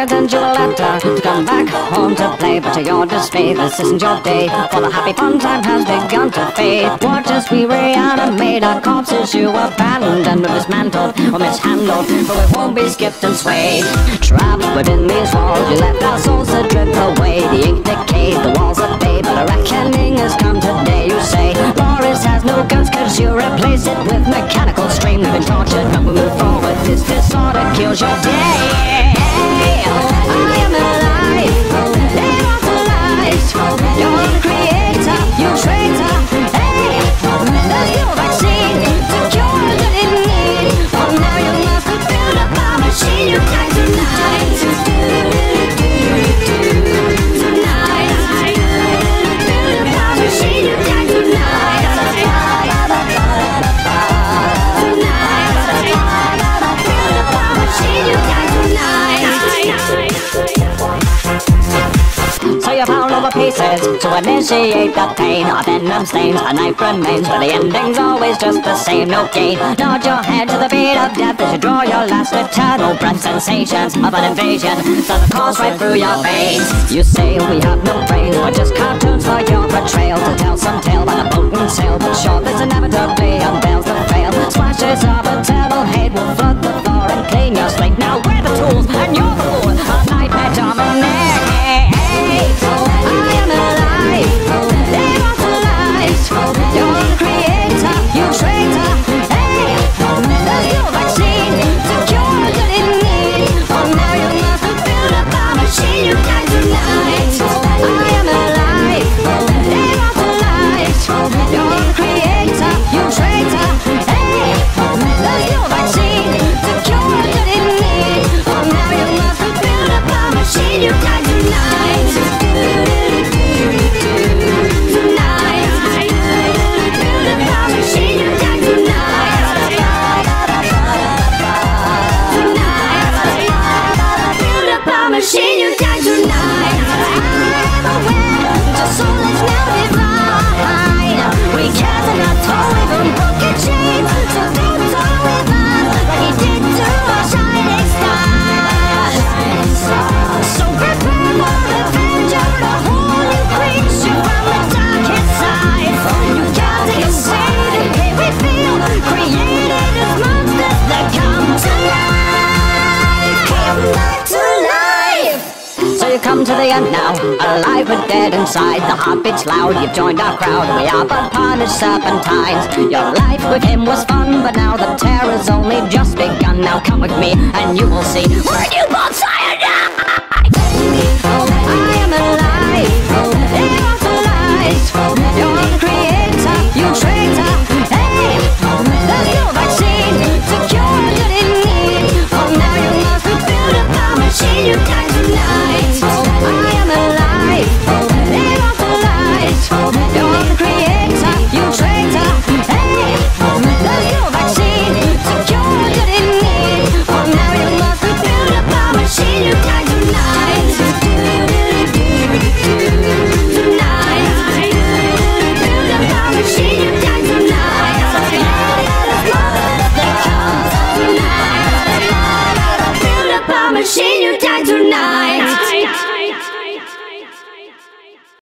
They send you to come back home to play, but to your dismay, this isn't your day. For the happy fun time has begun to fade. Watch as we reanimate our corpses you abandoned, or dismantled, or mishandled, but we won't be skipped and swayed. Trapped within these walls, You left our souls to drift away. The ink decayed, the walls are bay, but a reckoning has come today. You say Loris has no guns, cause you replace it with mechanical stream. We've been tortured, but we move forward. This disorder kills your day. Found all the pieces to initiate the pain of venom stains. A knife remains, but the ending's always just the same. No gain. Nod your head to the beat of death as you draw your last eternal breath. Sensations of an invasion. So the course right through your veins. You say we have no brains, we're just cartoons come to the end now, alive or dead inside. The heartbeat's loud, you've joined our crowd. We are but punished serpentines. Your life with him was fun, but now the terror's only just begun. Now come with me, and you will see where you both cyanide.